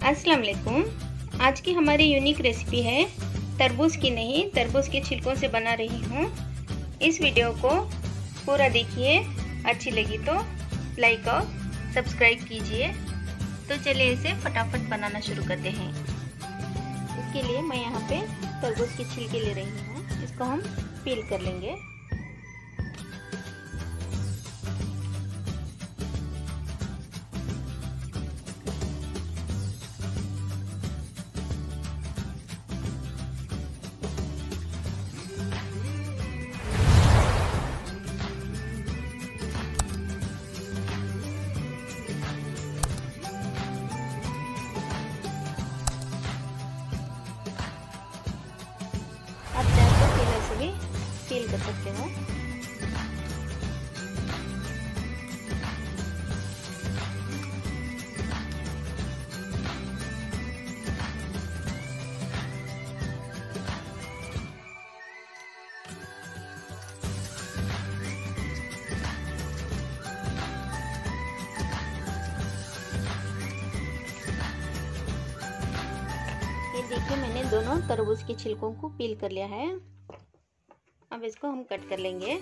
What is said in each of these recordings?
अस्सलाम वालेकुम आज की हमारी यूनिक रेसिपी है तरबूज की नहीं, तरबूज के छिलकों से बना रही हूँ। इस वीडियो को पूरा देखिए, अच्छी लगी तो लाइक और सब्सक्राइब कीजिए। तो चलिए इसे फटाफट बनाना शुरू करते हैं। इसके लिए मैं यहाँ पे तरबूज की छिलके ले रही हूँ, इसको हम पील कर लेंगे। पील कर सकते हो। देखिए, मैंने दोनों तरबूज के छिलकों को पील कर लिया है। अब इसको हम कट कर लेंगे।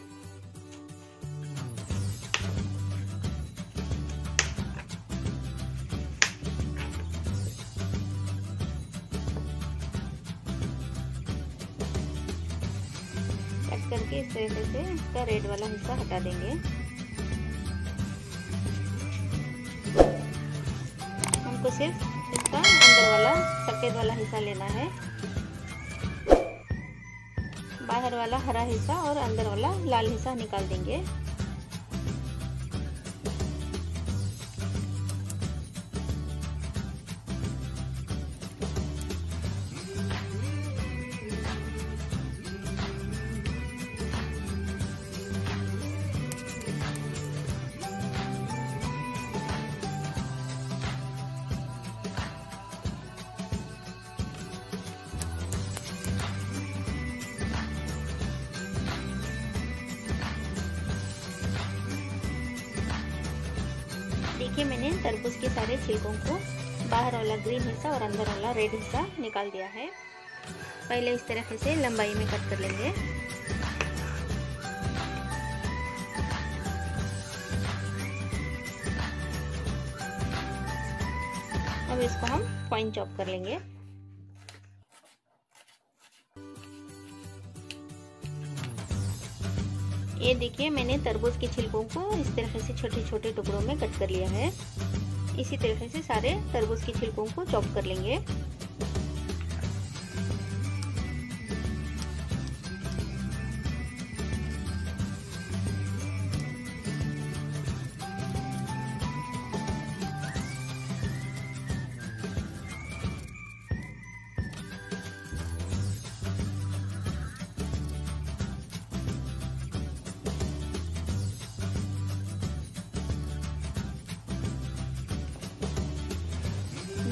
कट करके इस तरीके से इसका रेड वाला हिस्सा हटा देंगे। हमको सिर्फ़ इसका अंदर वाला सफ़ेद वाला हिस्सा लेना है। बाहर वाला हरा हिस्सा और अंदर वाला लाल हिस्सा निकाल देंगे। देखिए, मैंने तरबूज के सारे छिलकों को बाहर वाला ग्रीन हिस्सा और अंदर वाला रेड हिस्सा निकाल दिया है। पहले इस तरह से लंबाई में कट कर लेंगे। अब इसको हम पॉइंट चॉप कर लेंगे। ये देखिए, मैंने तरबूज के छिलकों को इस तरीके से छोटे छोटे टुकड़ों में कट कर लिया है। इसी तरीके से सारे तरबूज के छिलकों को चॉप कर लेंगे।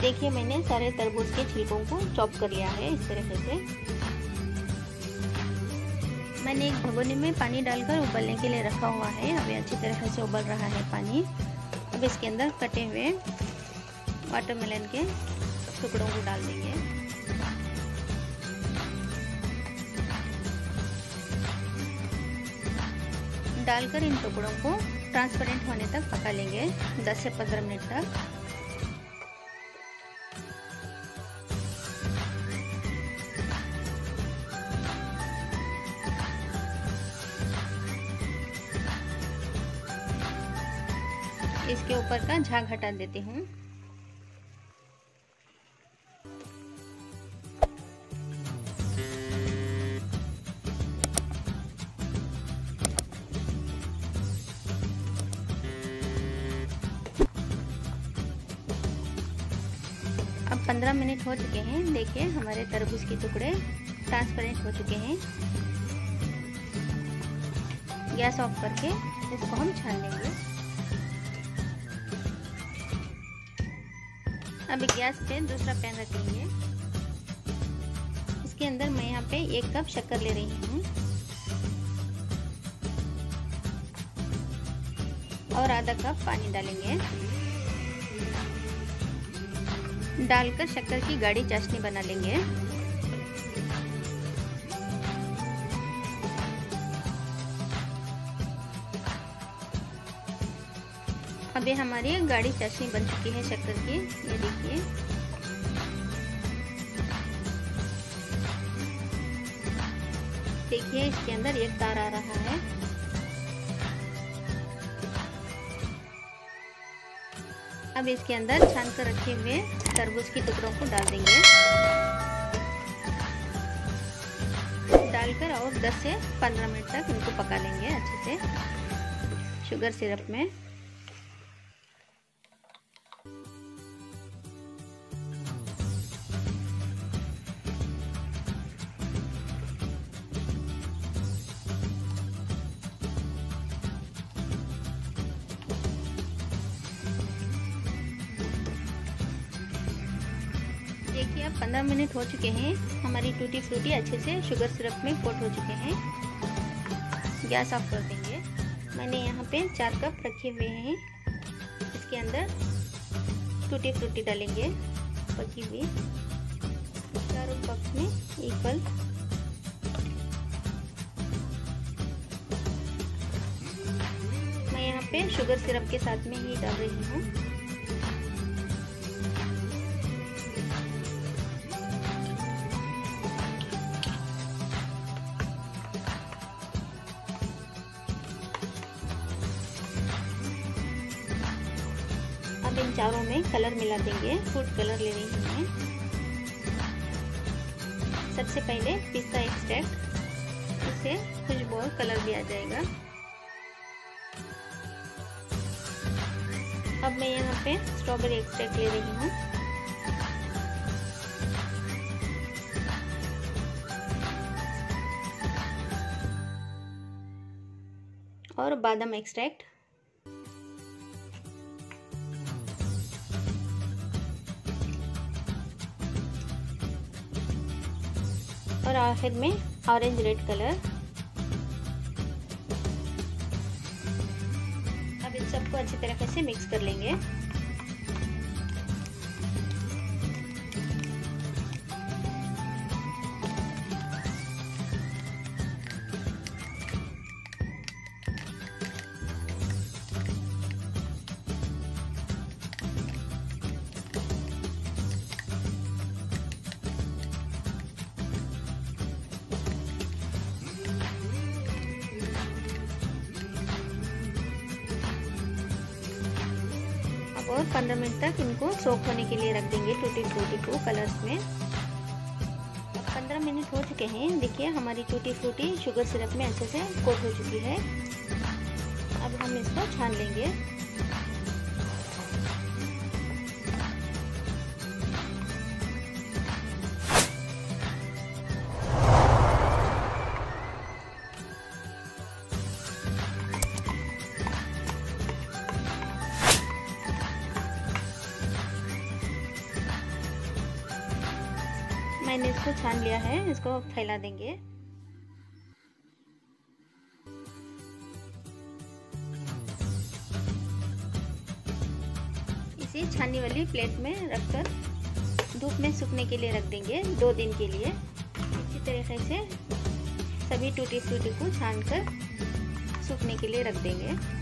देखिए, मैंने सारे तरबूज के छिलकों को चॉप कर लिया है इस तरीके से। मैंने एक भगोने में पानी डालकर उबलने के लिए रखा हुआ है। अभी अच्छी तरह से उबल रहा है पानी। अब इसके अंदर कटे हुए वाटरमेलन के टुकड़ों को डाल देंगे। डालकर इन टुकड़ों को ट्रांसपेरेंट होने तक पका लेंगे 10 से 15 मिनट तक। का झाग हटा देती हूँ। अब 15 मिनट हो चुके हैं। देखिए, हमारे तरबूज के टुकड़े ट्रांसपेरेंट हो चुके हैं। गैस ऑफ़ करके इसको हम छान लेंगे। अब गैस पे दूसरा पैन रखेंगे। इसके अंदर मैं यहाँ पे एक कप शक्कर ले रही हूँ। और आधा कप पानी डालेंगे। डालकर शक्कर की गाढ़ी चाशनी बना लेंगे। अभी हमारी गाढ़ी चाशनी बन चुकी है शक्कर की, ये देखिए। देखिए, इसके अंदर एक तार आ रहा है। अब इसके अंदर छान कर रखे हुए तरबूज के टुकड़ों को डाल देंगे। डालकर और 10 से 15 मिनट तक इनको पका लेंगे अच्छे से, शुगर सिरप में। मिनट हो चुके हैं। हमारी टूटी फ्रूटी अच्छे से शुगर सिरप में कोट हो चुके हैं। गैस ऑफ़ कर देंगे। मैंने यहाँ पे चार कप रखे हुए हैं। इसके अंदर टूटी फ्रूटी डालेंगे। पकी हुई। चारों कप में इक्वल मैं यहाँ पे शुगर सिरप के साथ में ही डाल रही हूँ। चारों में कलर मिला देंगे, फ़ूड कलर ले रही हूँ मैं सबसे पहले पिस्ता एक्सट्रैक्ट इससे खुशबू और कलर भी आ जाएगा। अब मैं यहाँ पे स्ट्रॉबेरी एक्सट्रैक्ट ले रही हूँ। और बादाम एक्सट्रैक्ट आखिर में ऑरेंज रेड कलर अब इन सबको अच्छी तरह से मिक्स कर लेंगे। और 15 मिनट तक इनको सोक होने के लिए रख देंगे टूटी फ्रूटी को कलर्स में। 15 मिनट हो चुके हैं। देखिए, हमारी टूटी फ्रूटी शुगर सिरप में अच्छे से कोट हो चुकी है। अब हम इसको छान लेंगे। इसको छान लिया है, इसको फैला देंगे। इसी छानी वाली प्लेट में रखकर धूप में सूखने के लिए रख देंगे, दो दिन के लिए। इसी तरीके से सभी टूटी फ्रूटी को छान कर सूखने के लिए रख देंगे।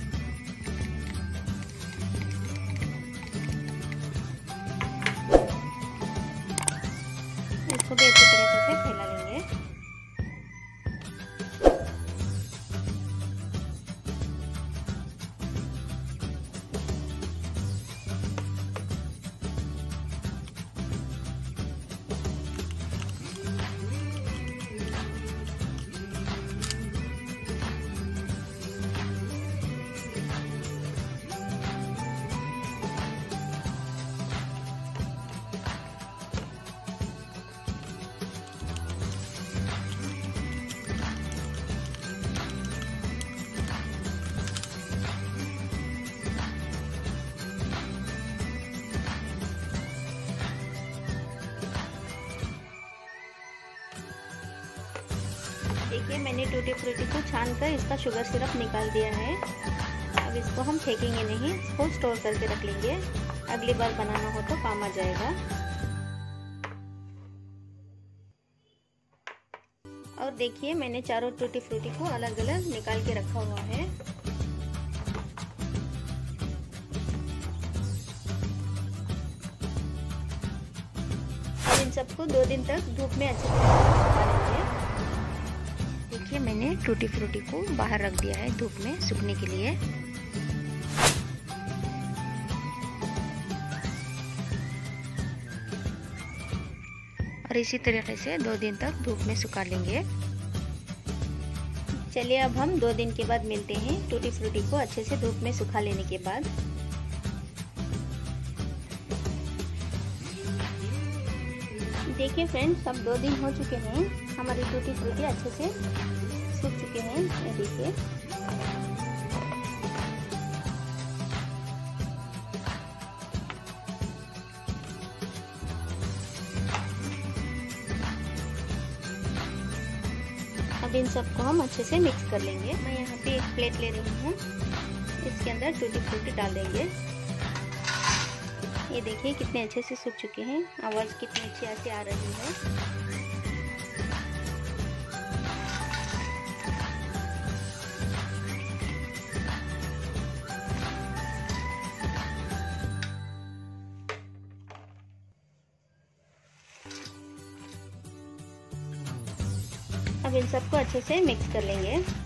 मैंने टूटी फ्रूटी को छान कर इसका शुगर सिरप निकाल दिया है। अब इसको हम फेंकेंगे नहीं, इसको स्टोर करके रख लेंगे। अगली बार बनाना हो तो काम आ जाएगा। और देखिए, मैंने चारों टूटी फ्रूटी को अलग अलग निकाल के रखा हुआ है। इन सबको दो दिन तक धूप में अच्छे से देखिए, मैंने टूटी फ्रूटी को बाहर रख दिया है धूप में सूखने के लिए। और इसी तरीके से दो दिन तक धूप में सुखा लेंगे। चलिए, अब हम दो दिन के बाद मिलते हैं टूटी फ्रूटी को अच्छे से धूप में सुखा लेने के बाद। देखिए फ्रेंड्स अब दो दिन हो चुके हैं। हमारी टूटी फ्रूटी अच्छे से सूख चुके हैं, ये देखिए। अब इन सबको हम अच्छे से मिक्स कर लेंगे। मैं यहाँ पे एक प्लेट ले रही हूँ। इसके अंदर टूटी फ्रूटी डाल देंगे। ये देखिए कितने अच्छे से सूख चुके हैं। आवाज़ कितनी अच्छी ऐसे आ रही है। अब इन सबको अच्छे से मिक्स कर लेंगे।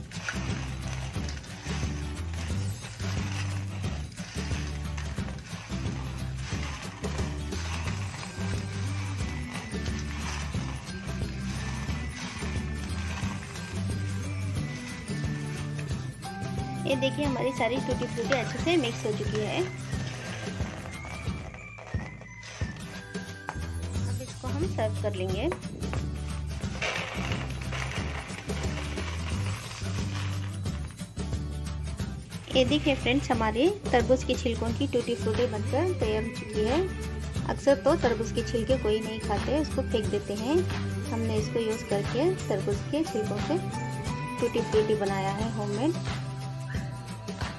ये देखिए, हमारी सारी टूटी फ्रूटी अच्छे से मिक्स हो चुकी है। अब इसको हम सर्व कर लेंगे। ये देखिए फ्रेंड्स हमारे तरबूज की छिलकों की टूटी फ्रूटी बनकर तैयार हो चुकी है। अक्सर तो तरबूज के छिलके कोई नहीं खाते, उसको फेंक देते हैं। हमने इसको यूज़ करके तरबूज के छिलकों से टूटी फ्रूटी बनाया है होममेड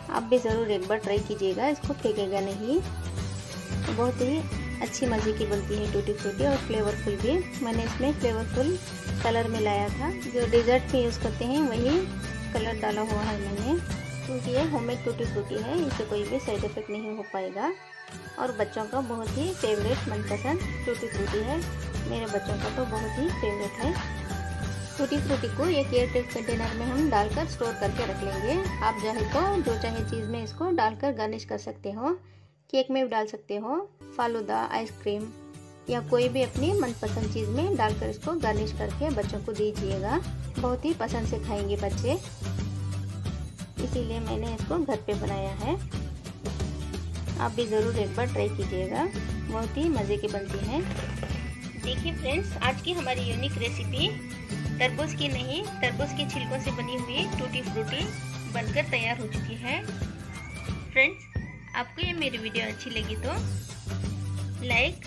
आप भी ज़रूर एक बार ट्राई कीजिएगा, इसको फेंकेगा नहीं। बहुत ही अच्छी मज़े की बनती है टूटी फ्रूटी और फ्लेवरफुल भी। मैंने इसमें फ्लेवरफुल कलर मिलाया था। जो डिज़र्ट में यूज़ करते हैं, वही कलर डाला हुआ है मैंने। क्योंकि ये होममेड टूटी फ्रूटी है, इससे कोई भी साइड इफ़ेक्ट नहीं हो पाएगा। और बच्चों का बहुत ही फेवरेट मनपसंद टूटी फ्रूटी है। मेरे बच्चों का तो बहुत ही फेवरेट है। टूटी फ्रूटी को एक एयर टेक कंटेनर में हम डालकर स्टोर करके रख लेंगे। आप चाहे तो जो चाहे चीज़ में इसको डालकर गार्निश कर सकते हो, केक में भी डाल सकते हो, फालूदा, आइसक्रीम या कोई भी अपनी मनपसंद चीज़ में डालकर इसको गार्निश करके बच्चों को दीजिएगा। बहुत ही पसंद से खाएँगे बच्चे। इसीलिए मैंने इसको घर पे बनाया है। आप भी ज़रूर एक बार ट्राई कीजिएगा। बहुत ही मज़े की बनती है। देखिए फ्रेंड्स, आज की हमारी यूनिक रेसिपी तरबूज की नहीं, तरबूज के छिलकों से बनी हुई टूटी फ्रूटी बनकर तैयार हो चुकी है। फ्रेंड्स, आपको ये मेरी वीडियो अच्छी लगी तो लाइक,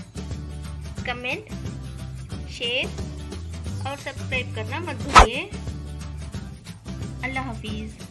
कमेंट, शेयर और सब्सक्राइब करना मत भूलिए। अल्लाह हाफिज़।